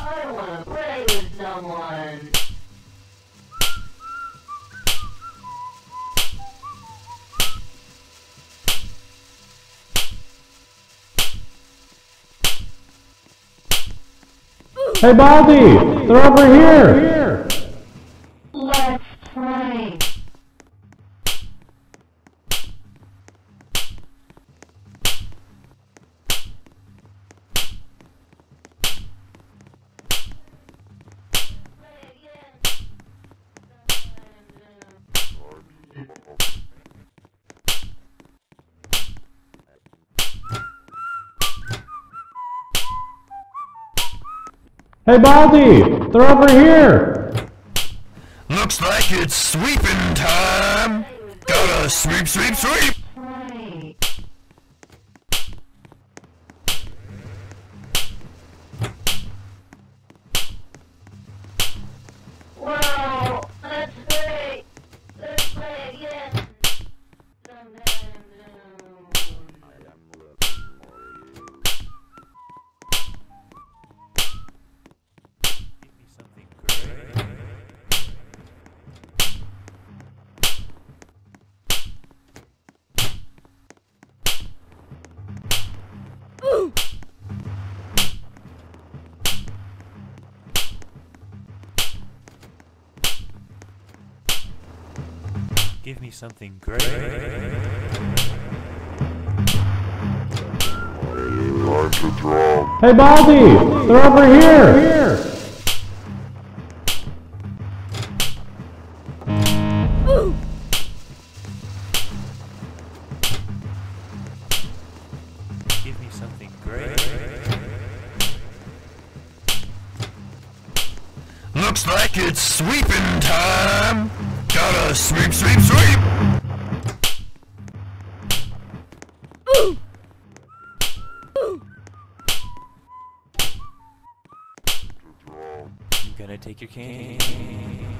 I wanna play with someone. Hey, Baldi! They're over here! Let's play. Hey, Baldi! They're over here! Looks like it's sweeping time. Gotta sweep, sweep, sweep. Give me something great. Hey, Baldi! They're over here! Give me something great. Looks like it's sweeping time. Gotta sweep, sweep, sweep. You gonna take your cane?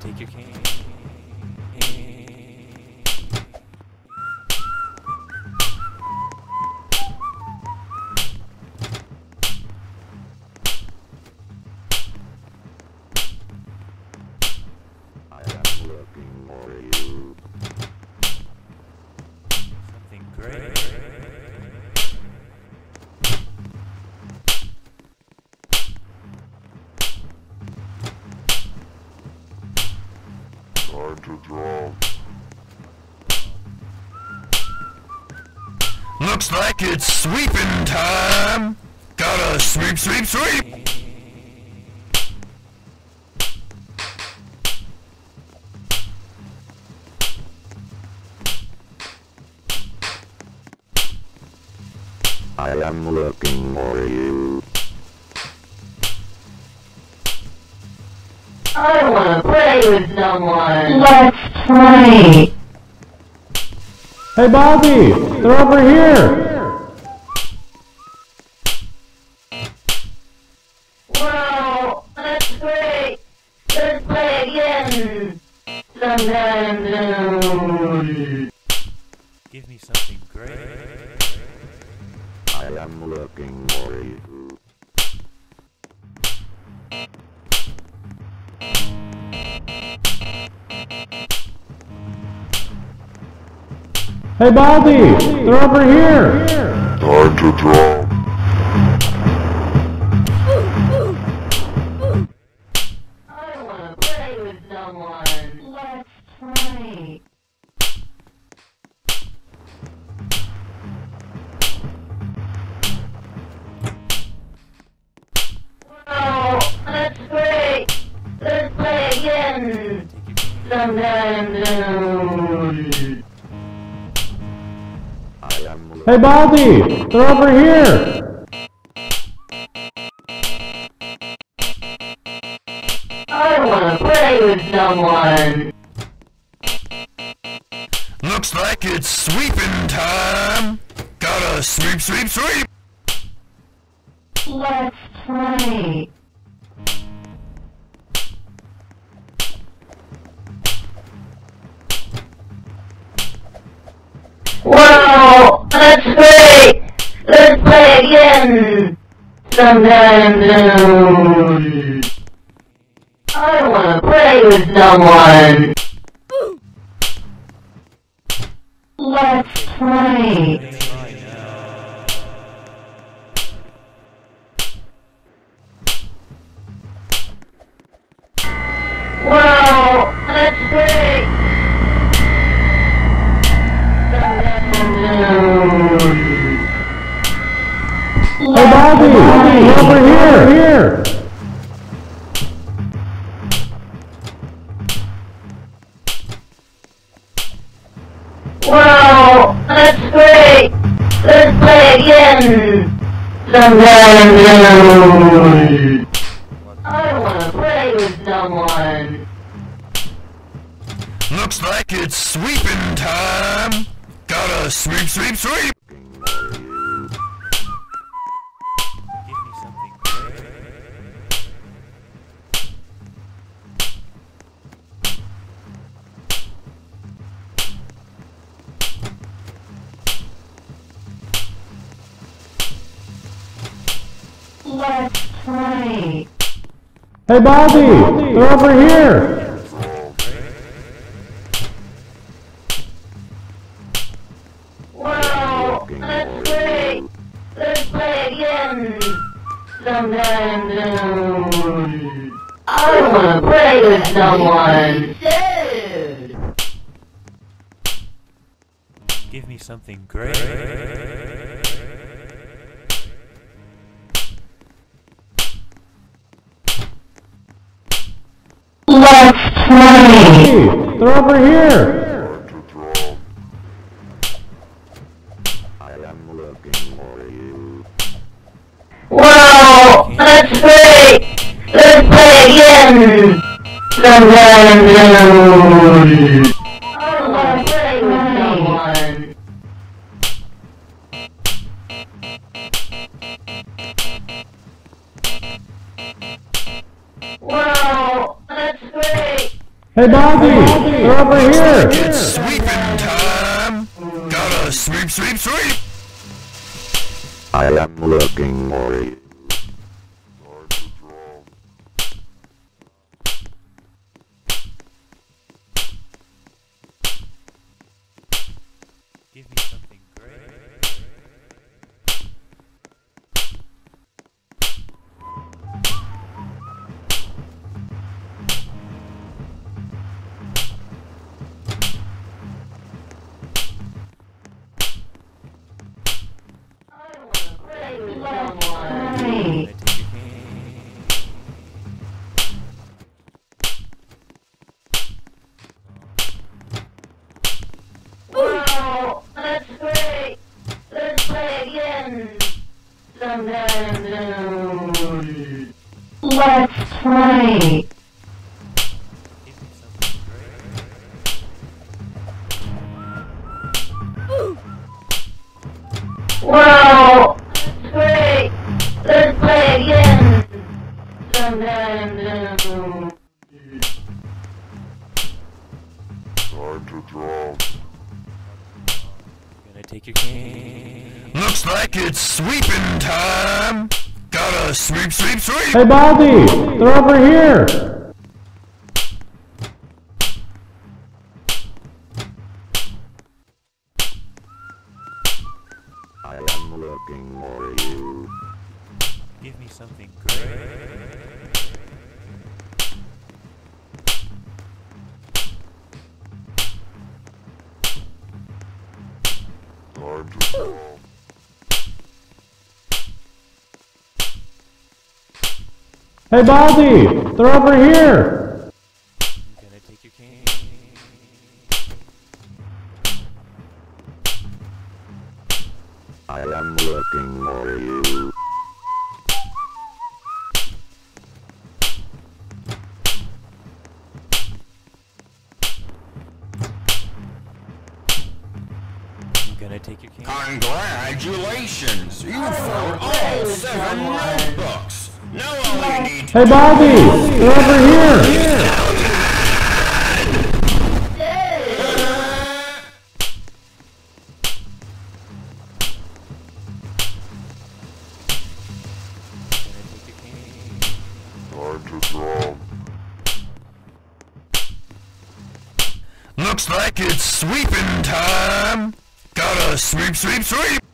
Take your cane? Looks like it's sweeping time. Gotta sweep, sweep, sweep. I am looking for you. I don't wanna play with someone. Let's play. Hey, Bobby! They're over here! Well, let's play. Let's play again. Sometime soon. Give me something great. I am looking for you. Hey, Baldi! They're over here! Time to draw. I wanna play with someone. Let's play. Well, let's play. Let's play again. Sometime soon. Hey, Baldi! They're over here! I wanna play with someone. Looks like it's sweeping time. Gotta sweep, sweep, sweep. Let's play. Wow, that's great! Let's play again! Sometime soon. I wanna play with someone! Here! Here! Wow, that's great! Let's play again! Sometime soon. I wanna play with someone. Looks like it's sweeping time. Gotta sweep, sweep, sweep. Let's play. Hey, Baldi! They're over here! That's great! Let's play again! I wanna play with someone. Give me something great. Let's play. Hey, they're over here! That's great! Let's play again! Sometime great! Hey, Baldi! They're over here! It's sweeping time. Gotta sweep, sweep, sweep. I am looking for you. Time to draw. Give me something Let's play. Give great. Wow, great! Let's play again! Sometime soon. Time to draw. Gonna take your cane. Looks like it's sweeping time. Gotta sweep, sweep, sweep. Hey, Baldi! They're over here! I am looking for you. Give me something great. Time to draw. Hey, Baldi! They're over here! Gonna take your cane. I am looking for you. Gonna take your cane. Congratulations, you found all seven Hey, Baldi! They're over here! Looks like it's sweeping time. Gotta sweep, sweep, sweep.